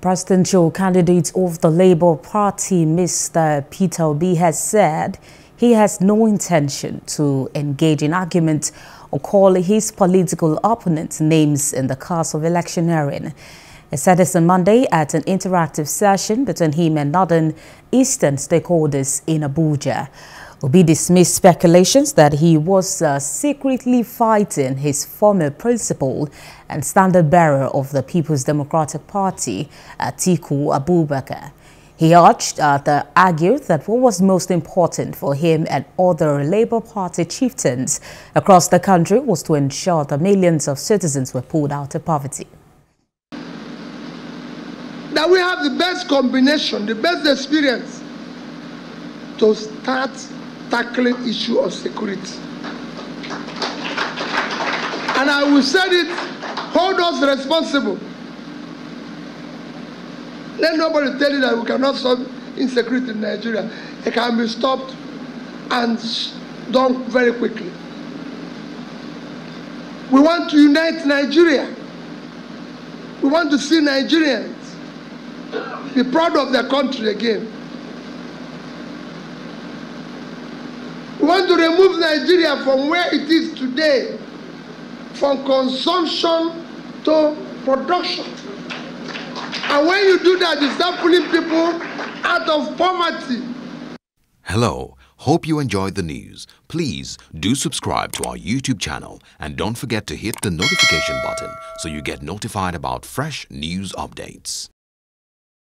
Presidential candidate of the Labour Party, Mr. Peter Obi, has said he has no intention to engage in argument or call his political opponents names in the course of electioneering. He said this on Monday at an interactive session between him and northern eastern stakeholders in Abuja. Obi dismissed speculations that he was uh, secretly fighting his former principal and standard bearer of the People's Democratic Party, Atiku Abubakar. He urged, uh, the, argued that what was most important for him and other Labour Party chieftains across the country was to ensure that millions of citizens were pulled out of poverty. That we have the best combination, the best experience to start tackling issue of security. And I will say it, hold us responsible. Let nobody tell you that we cannot solve insecurity in Nigeria. It can be stopped and done very quickly. We want to unite Nigeria. We want to see Nigerians be proud of their country again. Want to remove Nigeria from where it is today, from consumption to production. And when you do that, you start pulling people out of poverty. Hello. Hope you enjoyed the news. Please do subscribe to our YouTube channel and don't forget to hit the notification button so you get notified about fresh news updates.